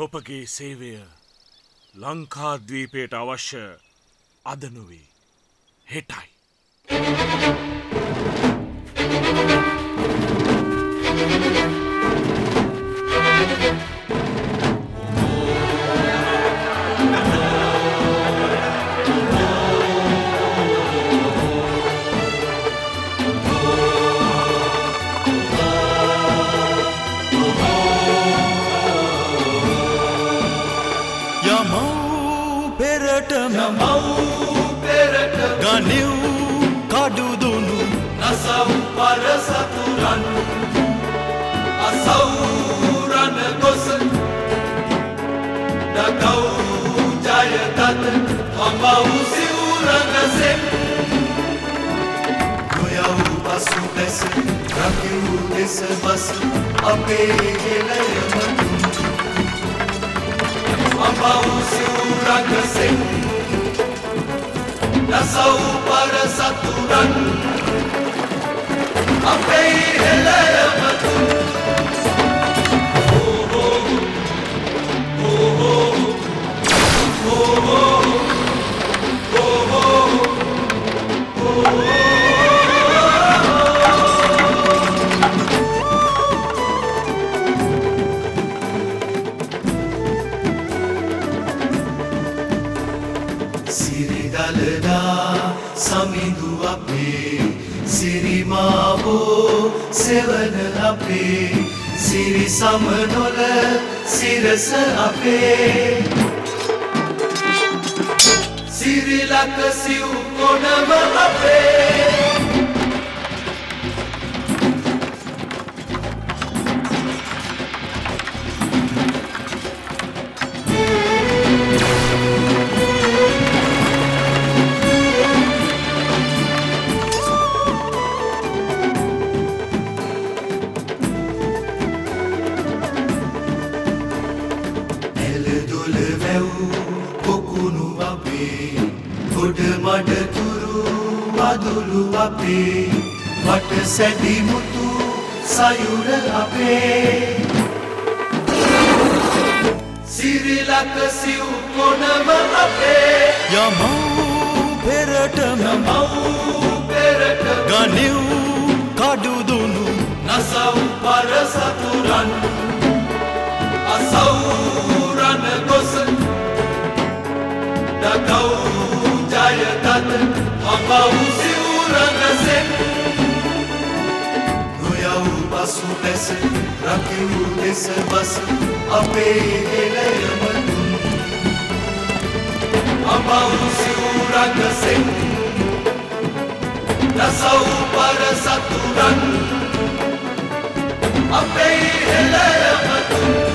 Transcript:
තොපගේ සේවය ලංකාද්වීපයට අවශ්‍ය අදනුවේ හෙටයි. පෙරටම මව් පෙරට ගනිව් කඩුදුනු නසව් පරසතුරන් අසවුරණ ගොස දකව් ජයතත හමව් සිවුරඟසෙන් නොයව් පසු පැස රකිව් දෙස බස අපේ හෙළයමතු අමව් අපේ හෙළයමතු සිරිදලදා සමිඳු අපේ සිරිමාවෝ සෙවන අපේ සිරි සමනොල සිරස අපේ. සිරිලක සිව් කොනම අපේ. ගොඩ මඩතුරු වදුළු අපේ වට සැදිමුතු සයුර අපේ. සිරිලක සිව් කොනම අපේ? යමව් පෙරටම මව් පෙරට ගනිව් කඩුදුනු නසව් පරසතුරන් අසවුරණ ගොස දකව් ජයතත හමව් සිවුරඟසෙන් නොයව් පසු පැස රකිව් දෙස බස අපේ හෙළයමතුන් අමව් සිවුරඟසෙන් නසව් පරසතුරන් අපේ හෙළයමතුන්